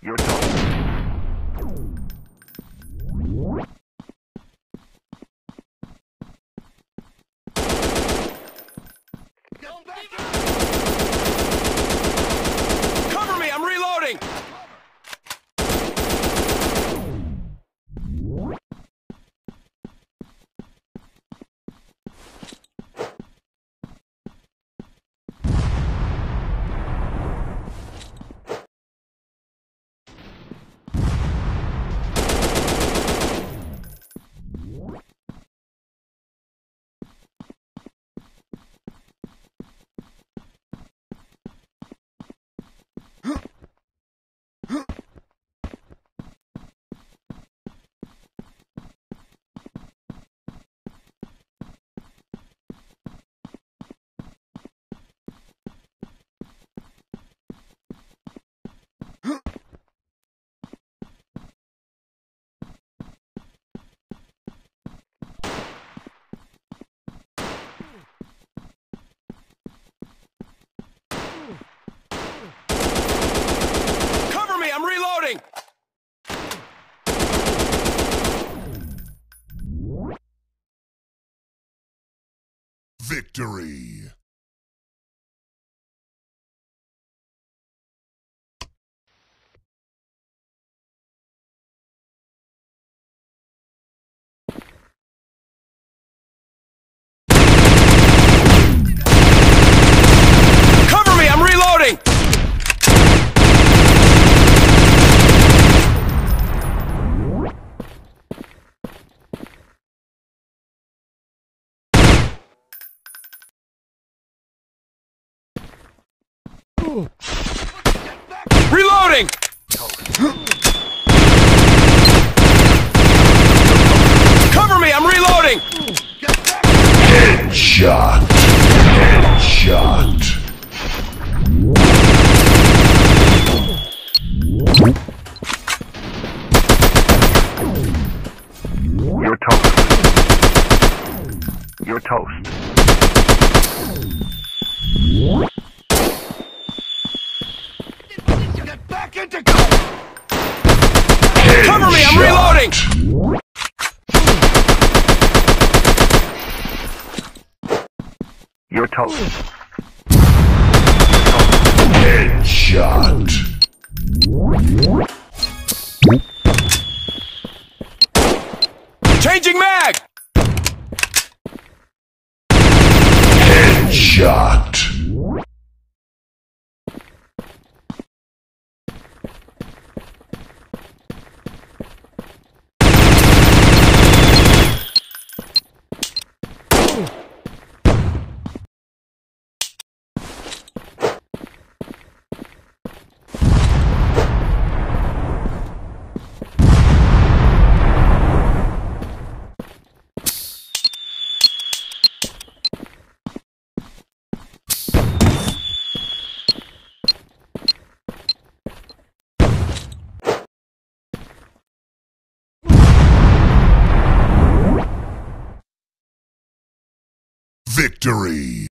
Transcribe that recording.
You're done. Come back! Victory. Cover me, I'm reloading! Reloading! Cover me, I'm reloading! Shot. Headshot. You're toast. You're toast. Cover me, I'm reloading! You're toast. Headshot. Changing mag! Headshot. Victory.